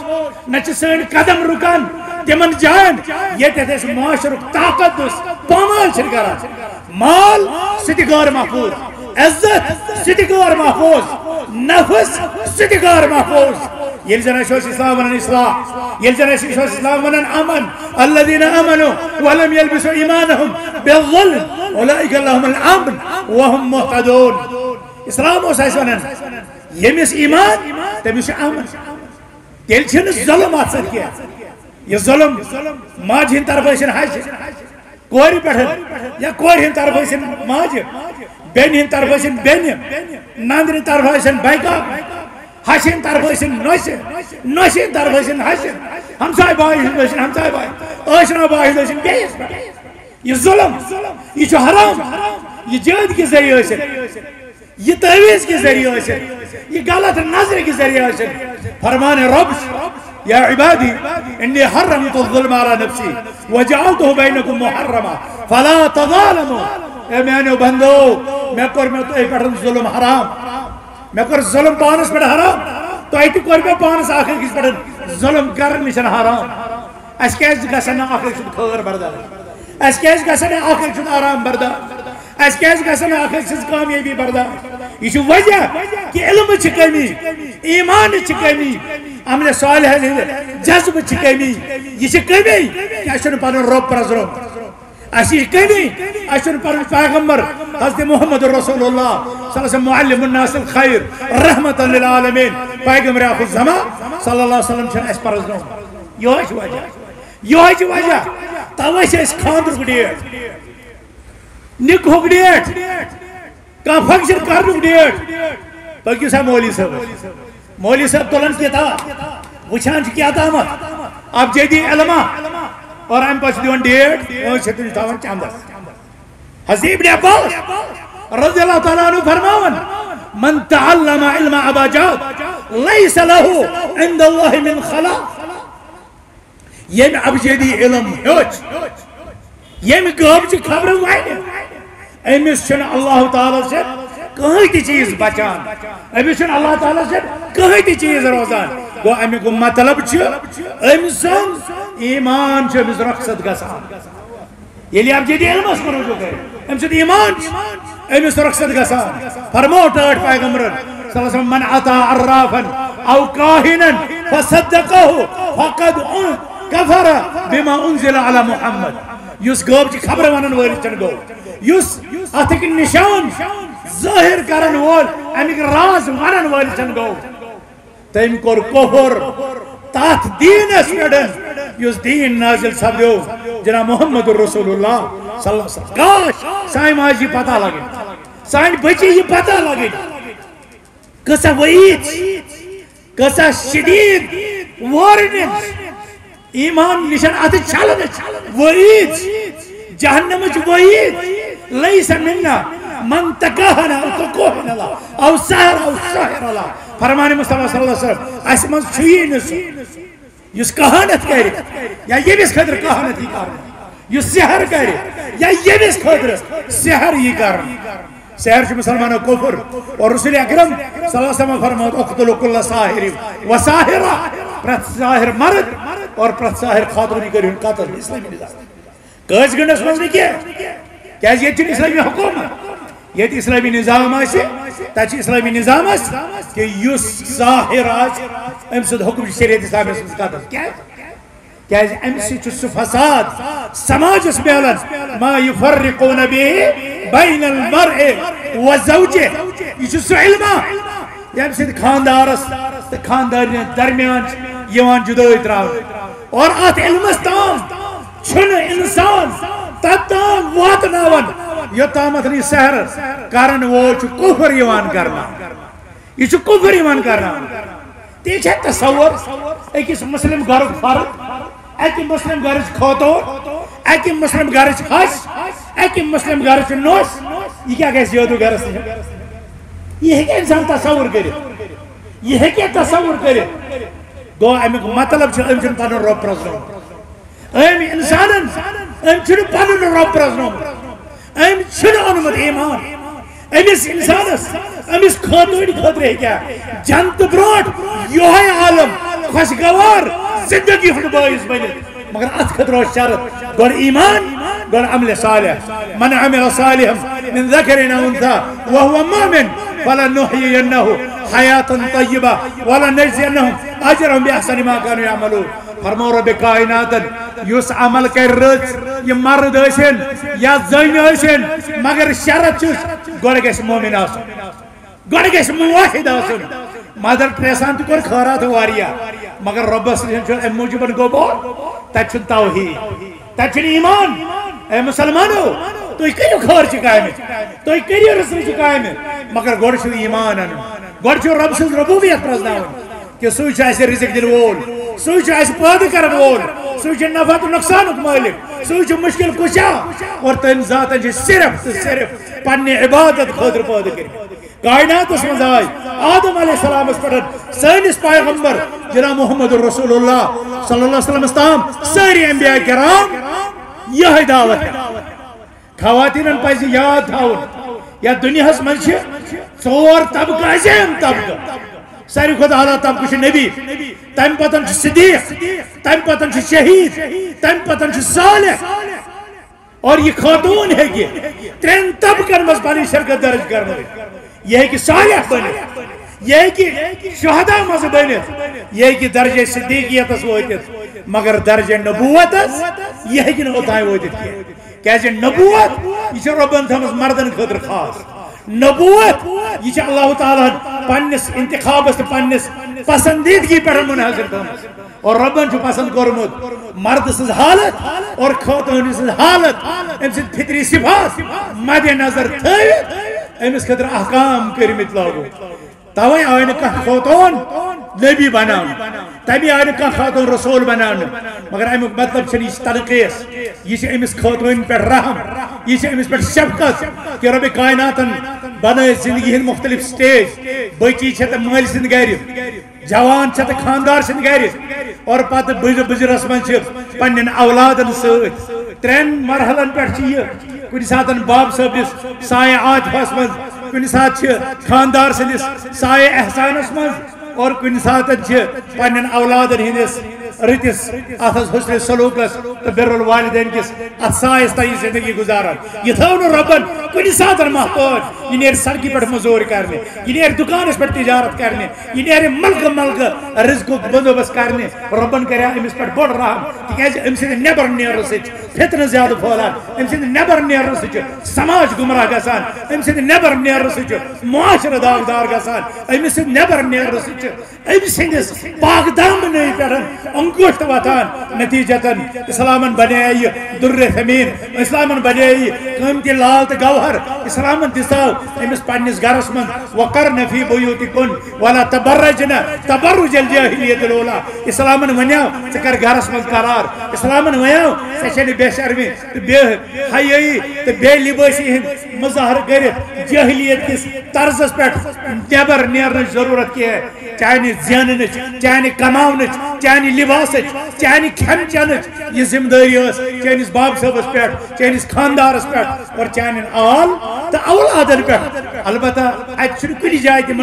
نہ سن قدم رکان تمن جان۔ یہ تس معاشر طاقت اس پامال چھ کران مال ستگار محفوظ۔ عزت ستگار محفوظ، نفس ستگار محفوظ۔ يل زنا شو اسلام ونن اصلاح يل زنا شو اسلام ونن امن۔ الذين امنوا ولم يلبسوا ايمانهم بالظلم اولئك لهم الامن وهم مهتدون۔ اسلام اوس اس ونن يمس ايمان تمس امن۔ تیل چھن ظلم آسان کیا۔ یہ ظلم ماج ہن طرف ٲسِن حج۔ کورِ پٮ۪ٹھ یا کورِ ہِنٛدِ طرف ٲسِن ماجہِ بیٚنہِ طرف ٲسِن بیٚنہِ نندرِ طرف ٲسِن بایکاپ ہشہِ ہِنٛدِ طرف ٲسِن نۄشہِ نۄشہِ طرف ٲسِن ہشہِ ہمساے باے ہِنٛدۍ ٲسِن ہمساے باے ٲشنا باے ہِنٛدۍ ٲسِن بیٚیِس یہ ظلم یہ چھُ حرام یہ جٲد کہِ ذٔریعہٕ ٲسِن یہ تعویز کے ذریعے ٲسِن یہ غلط نظر کے ذریعے ٲسِن فرمان رب يا عبادي، إني حرمت الظلم على نفسي وجعلته بينكم محرما. فلا تظالموا. اے میانو بندو، میں کور میں تو ایک ظلم حرام. میں کور ظلم پانس پر حرام. تو ایتی کور میں پانس آخر کس پر ظلم کرن نشن حرام. اس کیس گسن آخر شد خور بردار اس کیس گسن آخر شد آرام بردار اس کیس گسن آخر شد کامیابی بردار یہ وجہ کہ علم چھ کمی ایمان چھ کمی عمل صالح جذب چھ کمی یہ چھ کمی کہ اس پن رب. پرزرو اس کمی اس پن پیغمبر حضرت محمد رسول اللہ صلی اللہ علیہ وسلم معلم الناس الخیر رحمت للعالمین. پیغمبر آخر زمان صلی اللہ علیہ وسلم چھن اس پرزرو یہ ہے وجہ. یہ ہے وجہ. توے اس خاندر ڈیٹ نکہک ڈیٹ کہاں فنکشن کرنک ڈیٹ پکیو سا مولی صاحب. مولی صاحب تولن کتاب وچھان چھ کیا تامت اب جدی علماء اور ام پاس دیون ڈیٹ اور چھتن تاون چاندس حضیب نے عباس رضی اللہ تعالیٰ عنہ فرماون، من تعلم علم ابا جاد لیس له عند اللہ من خلا. یم اب جدی علم ہوچ، یم گوب چھ خبر وائن امس چھن اللہ تعالیٰ سے کہیں تی چیز بچان؟ امس چھن اللہ تعالیٰ سے کہیں تی چیز روزان؟ گو امی کو مطلب چھ امسن ایمان چھ امس رخصت گسان۔ یلی اب جدی علم اس کرو جو گئے امسن ایمان چھ امس رخصت گسان۔ فرمو ٹاٹ پیغمبرن۔ صلی اللہ علیہ وسلم، من عطا عرافا او کاہنا فصدقه فقد کفر بما انزل على محمد. یس گوب چھ خبر ونن وٲلۍ چھن گو۔ یس اتک نشان ظاہر کرن وول، امیک راز ونن وول چھن گو تم کور کفر تات دینس پٮ۪ٹھ یس دین نازل سپدیو۔ جناب محمد رسول اللہ صلی اللہ علیہ وسلم۔ کاش سانہِ ماجہِ یہِ پتہ لگن سانہِ بچی یہ پتہ لگن کسا وعید، کسا شدید وارننگ۔ ایمان نشان ات چھلن وعید، جہنم وعید۔ ليس منا من تكهن او تكهن الله او سهر او سهر الله فرمان مصطفى صلى الله عليه وسلم، اس من چھوئی نس یس کہانت کرے یا یہ یمس خاطر کہانت ہی کر یس سحر کرے یا یہ یمس خاطر سحر ہی کر سحر چھ مسلمانوں کفر. اور رسول اکرم صلی اللہ علیہ وسلم فرمایا اقتلوا كل ساحر وساحرہ پرت ساحر مرد اور پرت ساہر ساحر خاتون کرن قتل اسلامی نظام. کس گنڈس مز نہیں کیا؟ کیا یہ اسلامی حکومت؟ یہ اسلامی نظام آسے تچ اسلامی نظام آس کہ یس ظاہر آس، ام سد حکم شریعت اسلام اس قتل کیا؟ ہے کیا جی ام سی چھ فساد سماج اس بیلن ما یفرقون به بین المرء و زوجه یہ چھ علم یم سد خاندارس خاندار درمیان یوان جدائی تراؤ اور ات علمس تام، چھن انسان تتام واتناون یوتامت نی سحر کرن وہ چھ کفر یوان کرنا۔ یہ چھ کفر یوان کرنا۔ تی چھ تصور۔ ایکس مسلم گھر فرق، ایک مسلم گھر کھوتور ایک مسلم گھر ہس ایک مسلم گھر نوش۔ یہ کیا کہ جادو گھر یہ ہے کہ انسان تصور کرے۔ یہ ہے کہ تصور کرے۔ گو امیک مطلب چھ ام چھ پنن رب پرزنو۔ ام انسانن ام چھن پنن رب پرزنو۔ ام چھن انمت ایمان امس انسانس امس خاتون خطر ہے کیا؟ جنت بروٹ یہ عالم، خوشگوار، زندگی ہند باعث بنت مگر ات خطر شرط گوڑ ایمان گوڑ عمل صالح۔ من عمل صالحا من ذکر او انثى وهو مؤمن فلنحيينه حياه طيبه ولنجزينهم اجرهم باحسن ما كانوا يعملون۔ فرمو رب کائنات یس عمل کر رز یہ مرد ٲسِن یا زٔنۍ ٲسِن مگر شرط چھُس گۄڈٕ گژھِ مومن آسُن۔ گۄڈٕ گژھِ موحد آسُن۔ مدر ٹریسان تہِ کوٚر خٲرات واریاہ مگر رۄبس چھُ امہِ موٗجوٗبن گوٚو بوٚڑ تتہِ چھُنہٕ توحیٖد۔ تتہِ ایمان۔ اے مسلمانو تُہۍ کٔرِو خٲرچہِ کامہِ تُہۍ کٔرِو رسرچہِ کامہِ مگر گۄڈٕ چھُ ایمان انُن گۄڈٕ چھُ رۄب سٕنٛز ربوٗبیت پرٛزناوٕنۍ کہ سوئی چھو ایسے رزق دل وول سوئی چھو ایسے پاد کرن وول سوئی چھو نفع تو نقصان مالک سوئی چھو مشکل کشا، اور تم ذات جو صرف صرف پنی عبادت خاطر پاد کری کائنات اس میں آئی آدم علیہ السلام اس پر سینس پیغمبر جناب محمد رسول اللہ صلی اللہ علیہ وسلم استام ساری انبیاء کرام، یہ دعوت ہے۔ خواتین پاس یاد تھاؤن یا دنیا ہس منچ ژور طبقہ زم طبقہ۔ ساری خود اعلیٰ طبقہ نبی، تم پتن صدیق، تم پتن شہید، تم پتن صالح۔ اور یہ خاتون ہے کہ ترین طبقن مز پانی شرکت درج کرنے یہ ہے کہ صالح بنے۔ یہ ہے کہ شہدہ مز بنے۔ یہ ہے کہ درجہ صدیقیت اس ووتت مگر درجہ نبوت اس، یہ ہے کہ نہ اتائیں ووتت کیا کیسے نبوت، یہ ربن تھمس مردن خطر خاص۔ نبوت، یہ اللہ تعالیٰ پنس انتخاب پنس پسندیدگی پہ منحصر کرمت اور ربن پسند کورمت مرد سز حالت اور خواتون سز حالت، ام سن فطری صفات، مد نظر تھوت امس خطر احکام کرمت لاگو توے آئی نہ خواتون نبی بنان تبھی آئی نہ خاتون رسول بنان مگر امیک مطلب چھ یہ تنقیس یہ امس خواتون پہ رحم، یہ امس پہ شفقت کہ رب کائناتن بنائے زندگی ہند مختلف سٹیج۔ بچی چھت مال سند گر جوان چھت خاندار سند گر اور پتہ بج بجرس من پنن اولادن ست ترین مرحلن پہ یہ کن سات باب صبس سائے عاطفس من کن سات خاندار سندس سائے احسانس من اور کن سات پن اولادن ہندس رتس ات حسن سلوکس تو بر الوالدین کس ات سائس تھی زندگی گزاران یہ تھو ربن کن سات محتاج یہ نیر سڑکی پہ مزور کرنے یہ نیر دکانس پہ تجارت کرنے یہ نیر ملک ملک رزق بندوبست کرنے ربن کرے امس پہ بڑ رحم، تکیاز ام سند نبر نیرن سچ فتنہ زیادہ پھولان ام سند نبر نیرن سچ سماج گمراہ گسان ام سند نبر نیرن سچ معاشرہ داغدار گسان ام سند نبر نیرن سچ ام سندس پاک دامن پہ انگوشت واتان نتیجتن اسلامن بنے یہ در ثمین اسلامن بنے یہ قیمتی لال تو گوہر اسلامن دساو امس پنس گرس من، وقرن فی بیوتکن، ولا تبرجن، تبرج الجاہلیت الاولى اسلامن ونیاو ژٕ گرس من قرار اسلامن ونیاو ژےٚ چھے بے شرمی، بے حیائی تو بے لباسی ہند مظاہر کرت جاہلیت کس طرزس پہ، نیبر نیرن ضرورت کی ہے چاہے زین چاہے کماؤن چاہے لباس چاہے کھین چین یہ ذمہ داری چانس باب صبس پہ چانس خاندارس پہ اور چان آل تو اولادن پہ البتہ ات کن جائے تم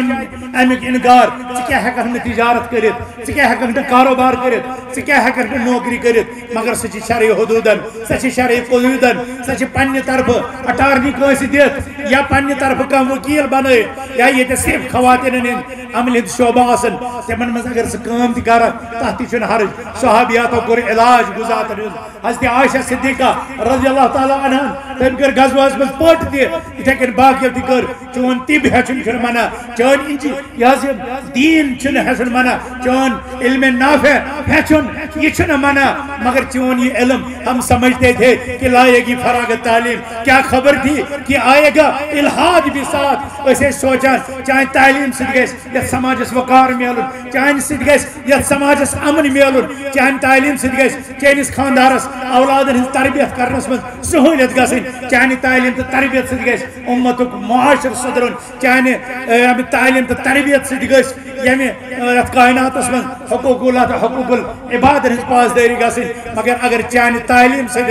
امیک انکار ٹھیک ہکن تجارت کرت ٹھیک ہکن کاروبار کرت ٹھیک ہکن نوکری کرت مگر سہ شرعی حدودن سہ شرعی قدودن سہ پنہ طرف اٹارنی کنس دت یا پنہ طرف کم وکیل بن یا یہ صرف خواتین عمل ہند شعبہ آسن۔ تمن مز اگر سہ کام تہ کر تہ تہ حرج صحابیاتو کور علاج گزار حضرت عائشہ صدیقہ رضی اللہ تعالی عنہ تم کر غزواس مز پٹ تہ اتھے کن باقی تہ کر۔ چون طب ہچن چھ منا، چون انجی یہ دین چھ ہچن منا، چون علم نافع ہچن یہ چھ منا۔ مگر چون یہ علم ہم سمجھتے تھے کہ لائے گی فراغت تعلیم۔ کیا خبر تھی کہ آئے گا الہاد بھی ساتھ؟ اسے سوچا، چاہے تعلیم سے گیس یا سماجس وقار میلن چاہے سے گیس یا سماجس امن میلن چاہے تعلیم سے گیس خاندارس اولادن ہن تربیت کرنس من سہولت گسن چاہے تعلیم تو تربیت سے گیس امتک معاشر صدرن چاہے تعلیم تو تربیت سے گیس یمی یت کائنات من حقوق اللہ تو حقوق العباد ہن پاسداری گسن مگر اگر چانہ تعلیم سے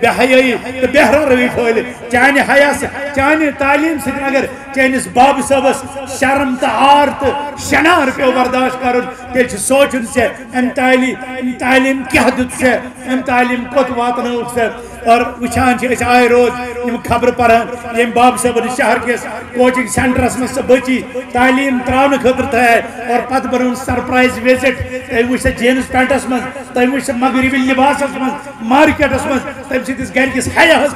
بے حیائی تو بہرا روی پھل چانہ حیا چانہ تعلیم سے اگر چانس باب صبس شرم تو آر تو شنار پیو برداشت کرن، تیل سوچن سے ام تعلیم کیا دت سے؟ ام تعلیم کت واتن سے؟ اور وچان آئے روز، یم خبر پران یم باب صاحب شہر کس کوچنگ سینٹرس میں بچی۔ تعلیم تراؤن خطر تھے اور پتہ بنون سرپرائز وزٹ تم وچ جینس پینٹس من تم وچ مغربی لباسس من مارکیٹس من تم سیدس گھر کس حیاس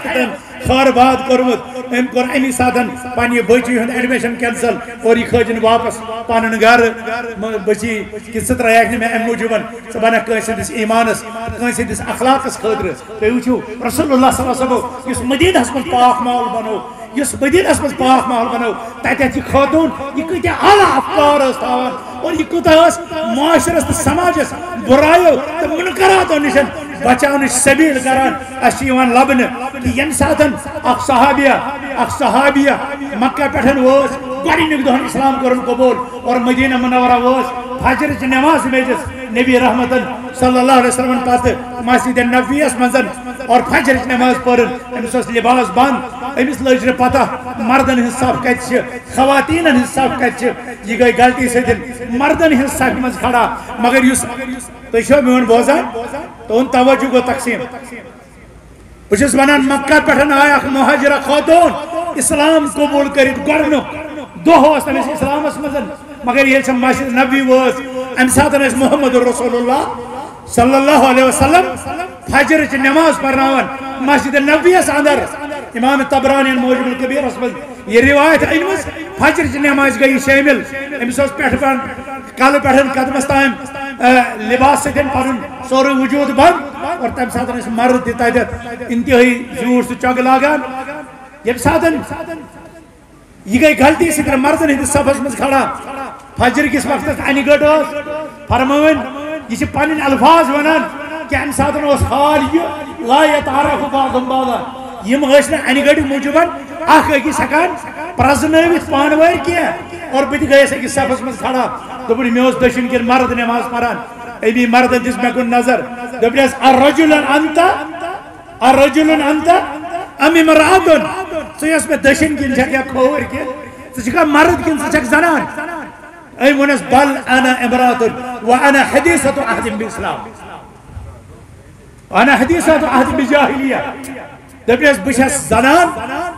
خار باد کورمت ام کور امی ساتن پانی بچی ہند ایڈمیشن کینسل اور یہ کھجن واپس پانن گھر بچی کہ ست ریک میں ام موجوبن سبانا کٲنٛسہِ ہٕنٛدِس ایٖمانس، کٲنٛسہِ ہٕنٛدِس اخلاقس خٲطرٕ۔ تُہۍ وٕچھِو رسول اللہ صلی اللہ علیہ وسلم یُس مدیٖنہس منٛز پاک ماحول بنو یُس مدیٖنہس منٛز پاک ماحول بنو تتٮ۪تھ یہِ خاتوٗن، یہِ کۭتیاہ اعلیٰ افکار ٲس تھاوان اور یہ کوتاہ ٲس معاشرس تہٕ سماجس برایو تہٕ منکراتو نِش بچاونٕچ سبیٖل کران۔ اَسہِ چھِ یِوان لبنہٕ کہِ ییٚمہِ ساتہٕ صحابیہ اکھ صحابیہ مکہ پٮ۪ٹھ وٲژ گۄڈٕنیُک دۄہن اسلام کوٚرُن قبوٗل اور مدیٖنہ منورہ وٲژ فجرٕچ نٮ۪ماز میجس نبی رحمت صلی اللہ علیہ وسلم پتہ مسجد نبویس مزن۔ اور فجر نماز پرن امس اس لباس بند امس لج نہ پتہ، مردن ہن صف کت خواتین ہن صف کت یہ گئی غلطی سدن مردن ہن صف مز کھڑا۔ مگر یس تو میون بوزان تو ان توجہ گو تقسیم۔ بچس ونان مکہ پٹھن آیا مہاجرہ خاتون، اسلام قبول کرت گرنو۔ دو اس اسلام اس مزن۔ مگر یہ مسجد نبی وز ام ساتن اس محمد رسول اللہ۔ صلی اللہ علیہ وسلم فجر چ نماز پرناون مسجد نبی اندر۔ امام تبرانی موجب الکبیر اس یہ روایت علمس فجر چ نماز گئی شامل۔ ام سوس پیٹھ پن کل پیٹھن قدمس تائم لباس سدن پن سورے وجود بند۔ اور تم ساتن اس مرد تتت انتہائی زور سے چگ لاگان۔ یم ساتن یہ گئی غلطی سے مردن ہندس صفس مز کھڑا۔ فجر کس وقت انہ گٹ فرمان یہ پن الفاظ ونان کہ ام سات حال یہ لا یتعرف بعضم بعضا۔ یم نا انہ گٹ موجوبن اخ اکس ہکان پرزنوت پانور کی اور بت گیس اکس صفس مز کھڑا۔ دپن مے دشن کن مرد نماز پران۔ امی مرد دس مے کن نظر۔ دپنس الرجل انت۔ الرجل انت۔ ام امراتن ثس مے دشن کن چھک یا کھور کن ثہ مرد کن ثہ زنان۔ أي ناس بل أنا امرأة وأنا حديثة عهد بالإسلام. أنا حديثة عهد بالجاهلية. دپس بس زنان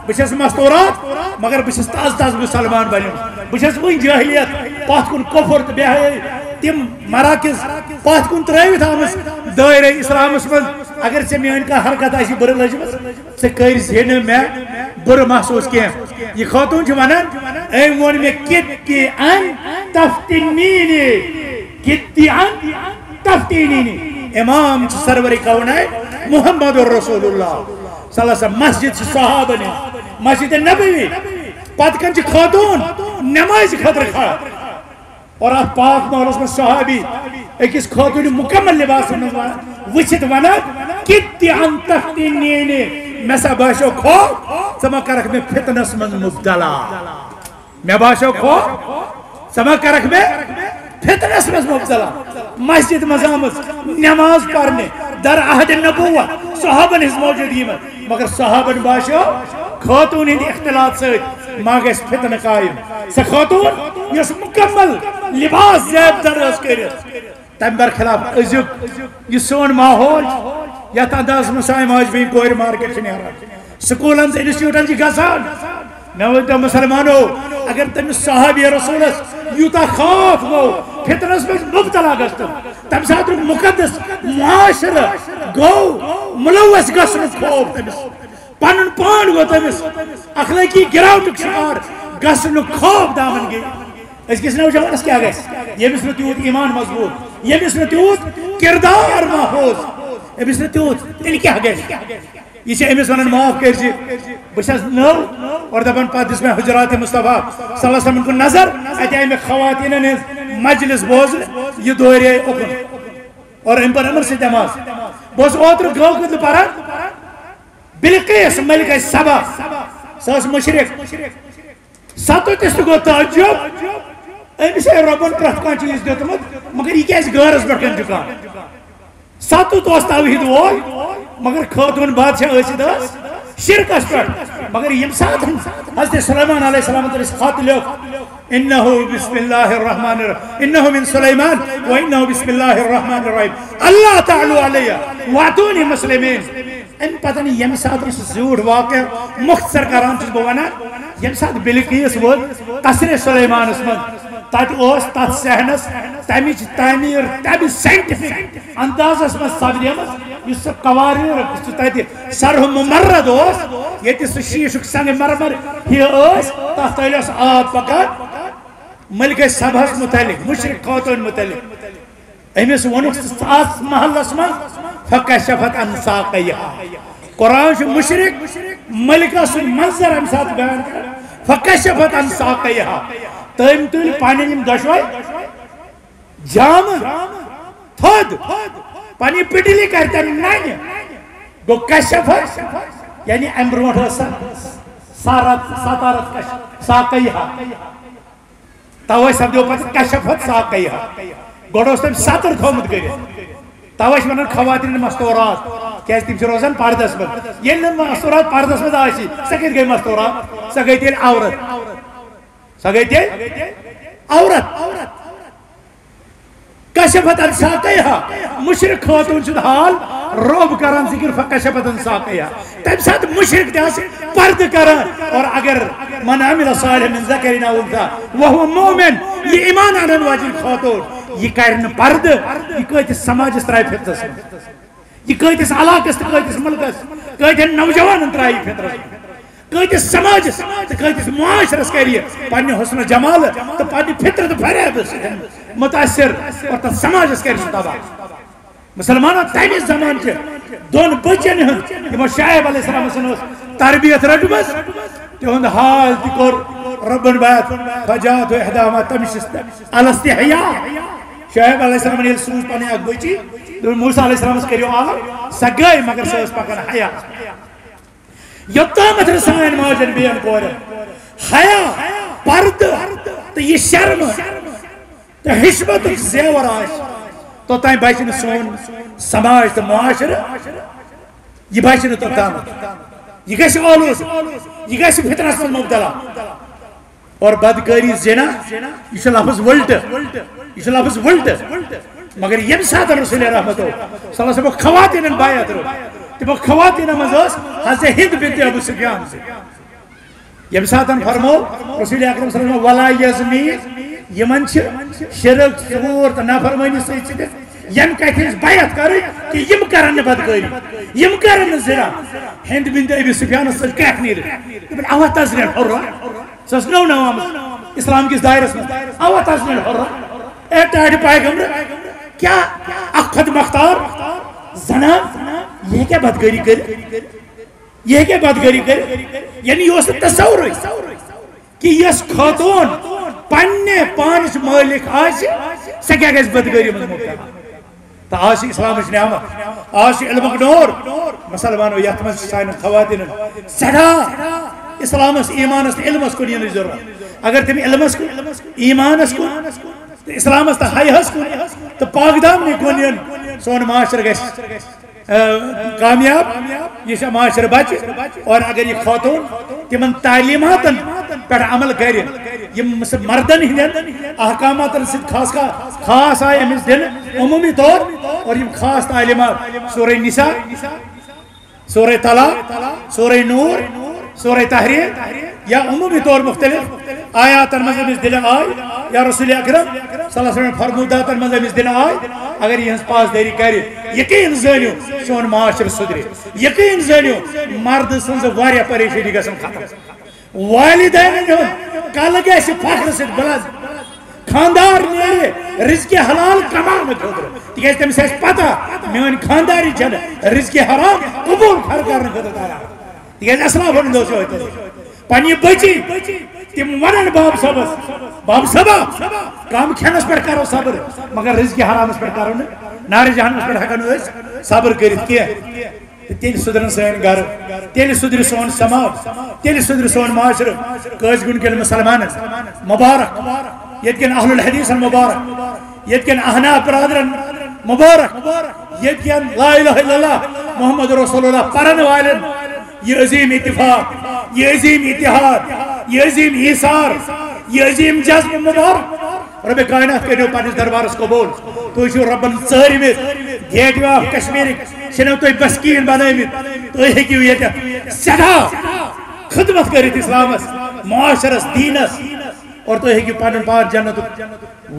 بس مستورات مگر بس تاز تاز مسلمان بنم بس ون جاہلیت پتھ کن کفر تو تم مراکز پات کن ترائیوت آمس دائرہ اسلامس من اگر سے میان کا حرکت آسی بر لجمس سے کر زین میں بر محسوس کیا یہ خاتون جو ونان اے مون میں کت کی ان تفتنینی کتی عن تفتینینی امام سرور کونائے محمد رسول اللہ صلی اللہ علیہ وسلم، مسجد سے صحابہ نے مسجد نبوی۔ پت کن خاتون، نماز خطر کھا اور ات پاک محلس میں صحابی اکس خاتون مکمل لباس میں وچھت ونا کتی ان تختی نینے میں سا باشو کھو، سما کرک میں فتنس من مبتلا۔ میں باشو کھو، سما کرک میں فتنس من مبتلا۔ مسجد مزامت نماز پڑھنے، در عہد نبوہ صحابن ہز موجودگی میں۔ مگر صحابن باشو، خاتون ہند اختلاط سے ما گس فتن قائم۔ سہ خاتون یس مکمل لباس زیب در اس کرت تم بر خلاف ازیک یہ سون ماحول یت انداز میں سائیں ماج بھی کوئر مارکیٹ سے نیران سکولن سے انسٹیوٹن جی گسان میں ونتو مسلمانو، اگر تم صحابی رسول یوتا خوف گو فتنس میں مبتلا گستم تم ساتھ مقدس معاشر گو، ملوث گسن خوف تمس پنن پان گو تمس اخلاقی گراوٹ شکار گسن خوف دامن گئی۔ اس کس نے نوجوانس کیا گئے یہ مثل تیوت ایمان مضبوط۔ یہ مثل تیوت کردار محفوظ۔ یہ مثل تیوت تیل کیا گئے یہ سے امس ونن معاف کر جی بس نو۔ اور دپان پتہ دس میں حجرات مصطفیٰ صلی اللہ علیہ وسلم کو نظر اتہ آئی میں خواتین مجلس بوز، یہ دورے اوکن اور ام پر امر سے نماز بوز اوتر گو کتل پران بلقیس ملک سبا ساس مشرق. ستو تست گو تعجب امس ہے ربن پرت کان چیز دیتمت، مگر یہ کیس گارس پہ کن دکان ستو تو توحید وول مگر خاتون بادشاہ ٲسِتھ ٲس شرکس پٮ۪ٹھ مگر ییٚمہِ ساتہٕ حضرت سلیمان علیہ السلام تٔمِس خط لیوٚکھ انه بسم الله الرحمن الرحيم انه من سليمان وانه بسم الله الرحمن الرحيم الله تعالى علي واتوني مسلمين ان پتہ نہیں، یم ساتھ اس زیوٹ واقع مختصر کران چھس بہ ونان یم ساتھ بلقیس ووت قصر سلیمان اس من۔ تت اس تت صحنس تمچ تعمیر تمہ سائنٹفک اندازس من سپدیمت اس قواریر تت سرح ممرد اس یت سہ شیشک سنگ مرمر یہ اس تت تل اس آب پکان ملک سبھس متعلق، مشرق خواتون متعلق۔ امس ونک ات محلس من فکشفت ان ساقیہا قرآن چھ مشرق ملکہ سن منظر ام ساتھ بیان کر فکشفت ان ساقیہا تم تل پانی یم دشوئی جام تھد پانی پٹلی کرتا نہیں گو کشفت یعنی ام برونٹ سارت، ساتارت کش ساقیہا توے سمجھو پتہ کشفت ساقیہا گوڑ اس تم ساتر تھومت گئی توش ونان خواتین مستورات۔ کیاز تم روزان پردس من یل مستورات پردس من آسی سہ کت گئی مستورات۔ سہ گئی تیل عورت۔ سہ گئی تیل عورت۔ کشفت ان ساقیہا مشرق خواتون چند حال روب کران ذکر فکشفت ان ساقیہا تم ساتھ مشرق دیاس پرد کران اور اگر من عمل صالح من ذکرنا انتا وہو مومن، یہ ایمان آنن واجب خواتون یہ کرن پرد، یہ کتس سماجس ترائی فطرس یہ کتس علاقس تو کتس ملکس کتن نوجوان ترائی فطرس کتس سماجس تو کتس معاشرس کری پنہ حسن جمال، تو پنہ فطرت فریب متاثر اور تر سماجس کری تباہ مسلمانوں تمہ زمان کے دون بچن ہند یہ شاہب علیہ السلام سن تربیت رٹمس تہند حال تہ ربن بات فجات احداما تمشس الاستحياء شعیب علیہ السلام نے سوز پانے اگ بچی۔ دور موسیٰ علیہ السلام کریو آلا سگائی مگر سے اس پاکن حیا۔ یتا متر سائن ماجن بیان کور حیا، پرد، تو یہ شرم تو حشمت زیور آش۔ تو تائیں بچن سون، سماج تو معاشر یہ بچن تو تامت یہ گیس آلوز؟ یہ گیس فتنہ من مبتلا؟ اور بدکاری، زنا، یہ لفظ ولٹ۔ یہ لفظ ولٹ۔ مگر یم سات رسول رحمت صلی اللہ علیہ وسلم خواتین بایت رو۔ تمو خواتین مز حضرت ہند بنت ابو سفیان سے۔ یم سات فرمو، رسول اکرم صلی اللہ علیہ وسلم ولا یزنی یمن چھ شرک ژور تہ نافرمانی سۭتۍ سۭتۍ یم کتھس بیعت کر کہ یم کرن نہ بدکاری یم کرن نہ زنا ہند بنت ابو سفیان سے کہہ نیر دپن اوا تزرن حرہ۔ سس نو نو اسلام کس دائرس میں اوا تزرن حرہ۔ اے ٹاڈ پیغمبر، کیا اخد مختار زنان یہ کیا بدگری کر یہ کیا بدگری کر یعنی یہ تصور کہ یس خاتون پننے پانچ مالک آج سا کیا گیس بدگری من مبتلا تو آج اسلام اس نعمت آج علم نور مسلمانو یتمن سائن خواتین سڑا اسلام اس ایمان اس علم اس کو نہیں ضرورت۔ اگر تم علم اس کو، ایمان اس کو اسلام اس تا ہائی ہس کو، تو پاکدام نہیں کونین۔ سون معاشر گیس۔ کامیاب، یہ معاشر بچہ اور اگر یہ خاتون تمن تعلیمات پہ عمل کر مردن ہند احکامات خاص خاص آئے امس دن عمومی طور اور یہ خاص تعلیمات، سورہ نساء، سورہ طلاق، سورہ نور سورہ تحریر، یا عمومی طور مختلف، آیات مذہب دل آئی یا رسول اکرم صلی اللہ علیہ وسلم فرمودات مذہب دل آئی اگر یہ پاس داری کرے، یقین زانیو، سون معاشر سدرے یقین زانیو، مرد سنز واریا پریشانی گسن ختم۔ والدین کل گیس فخر سے بلد۔ خاندار نیرے رزق حلال کمان خطر تکیز تم سے پتہ، میون خانداری چل رزق حرام قبول کھر کرنے خطر یعنی تکیز اسلام ہونے دو سے ہوتے پنی بچی۔ تم ونن باب صبس باب صبا کام کھینس پر کرو صبر۔ مگر رزق حرامس پر کرو نار جہانس پر ہکن صبر کرت کیا۔ تیل سدرن سین گھر۔ تیل سدر سون سماج۔ تیل سدر سون معاشر۔ کاش گن کن مسلمان۔ مبارک۔ یتکن اہل الحدیث مبارک یتکن احنا برادرن مبارک۔ یتکن لا الہ الا اللہ۔ محمد رسول اللہ۔ پرن والن۔ یہ عظیم اتفاق، یہ عظیم اتحاد، یہ عظیم ایثار یہ عظیم جذب مبارک۔ رب کائنات کرو پانس دربارس قبول تو چھو رب ژٲرمٕتۍ گیٹ وے آف کشمیرک چھنو تُہۍ بسکیٖن بنٲومٕتۍ تُہۍ ہیٚکِو ییٚتہِ سٮ۪ٹھاہ خدمت کٔرِتھ اِسلامس معاشرس دیٖنس اور تُہۍ ہیٚکِو پنُن پان جنتُک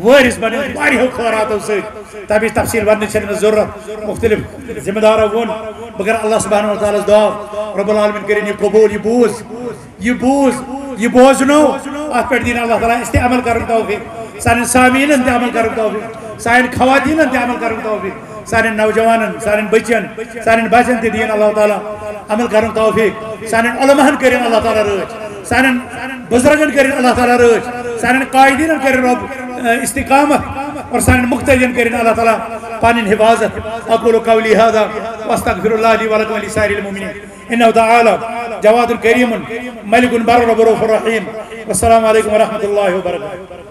وٲرِث بنٲوِتھ واریاہو خٲراتو سۭتۍ تَمِچ تفصیٖل وننٕچ چھَنہٕ مےٚ مختلف. ذمہٕ دارو ووٚن بہٕ اللہ سبحانہ تعالیٰ دعا رب العالمین کٔرِنۍ یہِ قبوٗل یہِ بوٗز یہ بوز یہ بوزنو ات پہ دین اللہ تعالیٰ اس عمل کرن توفیق سان سامعین تے عمل کرن توفیق سان خواتین تے عمل کرن توفیق سان نوجوانن، سان بچن سان بچن تے دین اللہ تعالیٰ عمل کرن توفیق سان علماء کرن اللہ تعالیٰ رٲچ سان بزرگن کرن اللہ تعالیٰ رٲچ سان قائدین کرن رب. استقامت اور سان مقتدین کرن اللہ تعالیٰ پانن حفاظت اقول قولی هذا واستغفر الله لي ولكم ولسائر المؤمنين انه تعالى جواد كريم ملك بر بروف الرحيم والسلام عليكم ورحمه الله وبركاته